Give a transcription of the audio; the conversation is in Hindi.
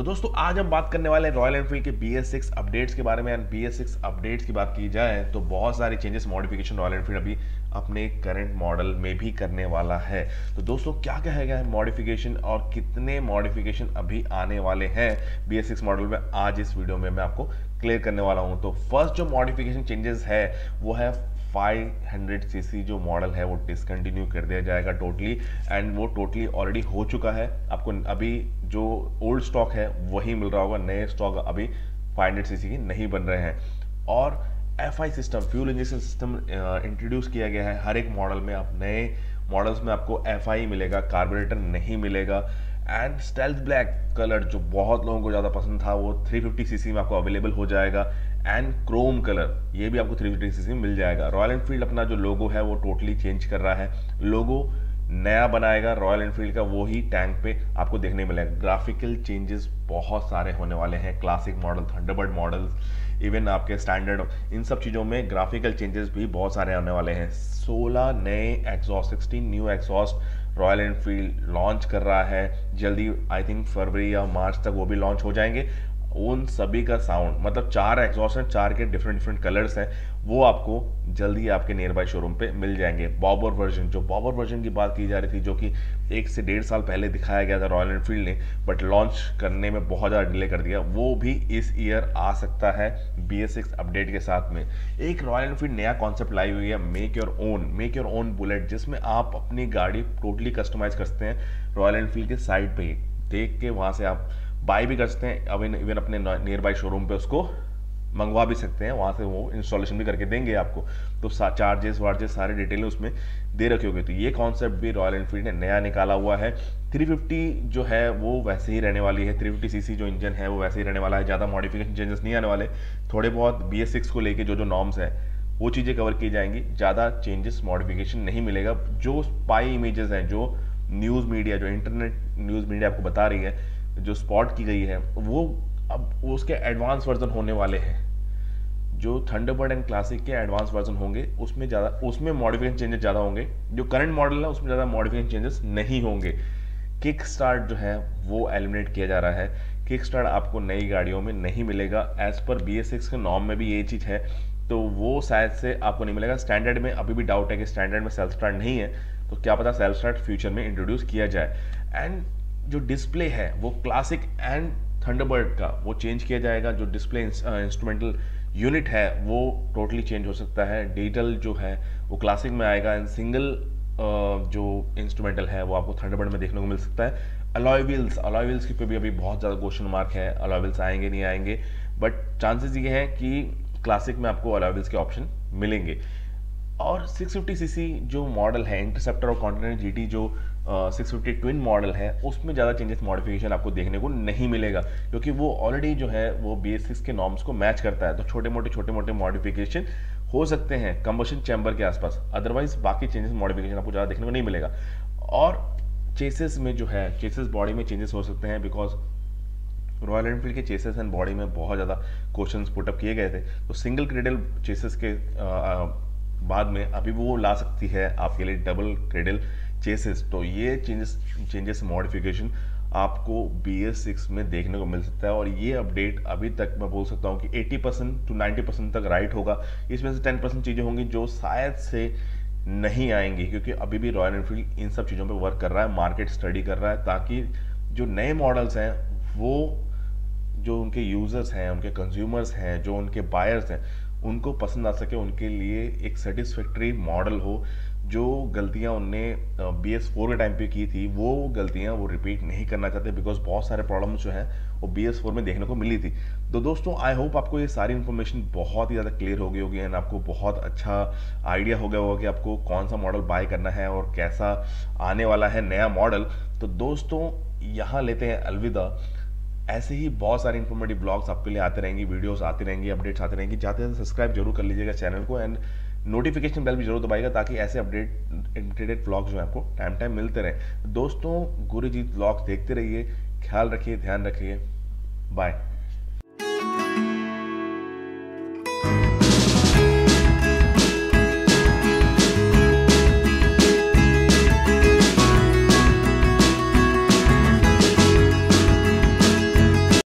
तो दोस्तों, आज हम बात करने वाले रॉयल एनफील्ड के बी एस सिक्स अपडेट्स के बारे में। And B S six updates की बात की जाए तो बहुत सारे चेंजेस मॉडिफिकेशन रॉयल एनफील्ड अभी अपने करंट मॉडल में भी करने वाला है। तो दोस्तों, क्या कहेगा है मॉडिफिकेशन और कितने मॉडिफिकेशन अभी आने वाले हैं बी एस सिक्स मॉडल में? आज इस वीडियो में मैं आपको क्लियर करने वाला हूँ। तो फ़र्स्ट जो मॉडिफिकेशन चेंजेस है, वो है 500 सीसी जो मॉडल है, वो डिसकंटिन्यू कर दिया जाएगा टोटली एंड वो टोटली ऑलरेडी हो चुका है। आपको अभी जो ओल्ड स्टॉक है, वही मिल रहा होगा, नए स्टॉक अभी 500 सीसी के नहीं बन रहे हैं। और FI system fuel injection system introduce किया गया है। हर एक मॉडल में आप नए मॉडल्स में आपको एफआई मिलेगा कार्बोरेटर नहीं मिलेगा। एंड स्टेल्थ ब्लैक कलर जो बहुत लोगों को ज़्यादा पसंद था, वो 350 सीसी में आपको अवेलेबल हो जाएगा। एंड क्रोम कलर ये भी आपको 350 सीसी में मिल जाएगा। रॉयल एनफील्ड अपना जो लोगो है, वो टोटली चेंज कर रहा है। लोगो नया बनाएगा रॉयल एनफील्ड का, वो ही टैंक पे आपको देखने मिलेगा। ग्राफिकल चेंजेस बहुत सारे होने वाले हैं। Classic model Thunderbird models even आपके स्टैंडर्ड इन सब चीज़ों में ग्राफिकल चेंजेस भी बहुत सारे आने वाले हैं। 16 नए exhaust 16 new exhaust Royal Enfield launch कर रहा है। जल्दी आई थिंक फरवरी या मार्च तक वो भी लॉन्च हो जाएँगे। उन सभी का साउंड मतलब चार एग्जॉस्ट हैं, चार के डिफरेंट डिफरेंट कलर्स हैं, वो आपको जल्दी आपके नियर बाय शोरूम पे मिल जाएँगे। बॉबर वर्जन जो बॉबर वर्जन की बात की जा रही थी, जो कि एक से डेढ़ साल पहले दिखाया गया था रॉयल एनफील्ड ने बट लॉन्च करने में बहुत ज़्यादा डिले कर दिया। वो भी इस ईयर आ सकता है बी एस सिक्स अपडेट के साथ में। एक रॉयल एनफील्ड नया कॉन्सेप्ट लाई हुई है make your own make your own Bullet जिसमें आप अपनी गाड़ी टोटली कस्टमाइज कर सकते हैं रॉयल एनफील्ड के साइड पर देख के वहाँ से आप बाई भी कर सकते हैं, अब इवन अपने नियर बाई शोरूम पे उसको मंगवा भी सकते हैं, वहाँ से वो इंस्टॉलेशन भी करके देंगे आपको। तो चार्जेस वार्जेस सारे डिटेल उसमें दे रखे होंगे। तो ये कॉन्सेप्ट भी रॉयल एनफील्ड ने नया निकाला हुआ है। 350 जो है, वो वैसे ही रहने वाली है। 350 सीसी जो इंजन है, वो वैसे ही रहने वाला है। ज़्यादा मॉडिफिकेशन चेंजेस नहीं आने वाले। थोड़े बहुत बी को लेके जो जो नॉर्म्स हैं, वो चीज़ें कवर की जाएँगी। ज़्यादा चेंजेस मॉडिफिकेशन नहीं मिलेगा। जो स्पाई इमेजेस हैं, जो न्यूज़ मीडिया जो इंटरनेट न्यूज़ मीडिया आपको बता रही है जो स्पॉट की गई है, वो अब उसके एडवांस वर्जन होने वाले हैं। जो थंडरबर्ड एंड क्लासिक के एडवांस वर्जन होंगे, उसमें ज़्यादा, उसमें मॉडिफिकेशन चेंजेस ज़्यादा होंगे। जो करंट मॉडल है, उसमें ज़्यादा मॉडिफिकेशन चेंजेस नहीं होंगे। किक स्टार्ट जो है, वो एलिमिनेट किया जा रहा है। किक स्टार्ट आपको नई गाड़ियों में नहीं मिलेगा। As per B S six के नॉर्म में भी ये चीज़ है। तो वो शायद से आपको नहीं मिलेगा। स्टैंडर्ड में अभी भी डाउट है कि स्टैंडर्ड में सेल्फ स्टार्ट नहीं है। तो क्या पता सेल्फ स्टार्ट फ्यूचर में इंट्रोड्यूस किया जाए। एंड जो डिस्प्ले है, वो क्लासिक एंड थंडरबर्ड का, वो चेंज किया जाएगा, जो डिस्प्ले इंस्ट्रूमेंटल यूनिट है, वो टोटली चेंज हो सकता है। डिजिटल जो है, वो क्लासिक में आएगा एंड सिंगल जो इंस्ट्रूमेंटल है, वो आपको थंडरबर्ड में देखने को मिल सकता है। अलॉय व्हील्स अलॉय व्हील्स के पे भी अभी बहुत ज़्यादा क्वेश्चन मार्क है अलॉय व्हील्स आएँगे, नहीं आएँगे। बट चांसेस ये है कि क्लासिक में आपको अलॉय व्हील्स के ऑप्शन मिलेंगे। और 650 सीसी जो मॉडल है इंटरसेप्टर और कॉन्टिनेंट जीटी जो सिक्स फिफ्टी ट्विन मॉडल है उसमें ज़्यादा चेंजेस मॉडिफिकेशन आपको देखने को नहीं मिलेगा क्योंकि वो ऑलरेडी जो है वो बी एस सिक्स के नॉर्म्स को मैच करता है तो छोटे मोटे छोटे मोटे मॉडिफिकेशन हो सकते हैं कम्बोशन चैम्बर के आसपास। अदरवाइज़ बाकी चेंजेस मॉडिफिकेशन आपको ज़्यादा देखने को नहीं मिलेगा। और चेसेस में जो है चेसेस बॉडी में चेंजेस हो सकते हैं बिकॉज़ रॉयल एनफील्ड के चेसेस एंड बॉडी में बहुत ज़्यादा क्वेश्चन पुटअप किए गए थे। तो सिंगल क्रेडल चेसेस के आ, बाद में अभी वो ला सकती है आपके लिए डबल क्रेडल चेसेस तो ये चेंजेस चेंजेस मॉडिफिकेशन आपको बी एस सिक्स में देखने को मिल सकता है और ये अपडेट अभी तक मैं बोल सकता हूँ कि 80 परसेंट टू 90 परसेंट तक राइट होगा। इसमें से 10 परसेंट चीज़ें होंगी जो शायद से नहीं आएँगी, क्योंकि अभी भी रॉयल एनफील्ड इन सब चीज़ों पे वर्क कर रहा है मार्केट स्टडी कर रहा है, ताकि जो नए मॉडल्स हैं, वो जो उनके यूज़र्स हैं, उनके कंज्यूमर्स हैं, जो उनके बायर्स हैं, उनको पसंद आ सके, उनके लिए एक सेटिस्फैक्ट्री मॉडल हो। जो गलतियाँ उनने बी एस फोर के टाइम पे की थी, वो गलतियाँ वो रिपीट नहीं करना चाहते बिकॉज़ बहुत सारे प्रॉब्लम्स जो हैं, वो बी एस फोर में देखने को मिली थी। तो दोस्तों आई होप आपको ये सारी इन्फॉर्मेशन बहुत ही ज़्यादा क्लियर हो गई होगी एंड आपको बहुत अच्छा आइडिया हो गया होगा कि आपको कौन सा मॉडल बाय करना है और कैसा आने वाला है नया मॉडल तो दोस्तों, यहाँ लेते हैं अलविदा। ऐसे ही बहुत सारे इन्फॉर्मेटिव ब्लॉग्स आपके लिए आते रहेंगे वीडियोस आते रहेंगे अपडेट्स आते रहेंगे। जाते हैं सब्सक्राइब ज़रूर कर लीजिएगा चैनल को एंड नोटिफिकेशन बेल भी ज़रूर दबाएगा ताकि ऐसे अपडेट अपडेटेड ब्लॉग जो है आपको टाइम टाइम मिलते रहे। दोस्तों गुरुजीत ब्लॉग देखते रहिए, ख्याल रखिए, ध्यान रखिए। बाय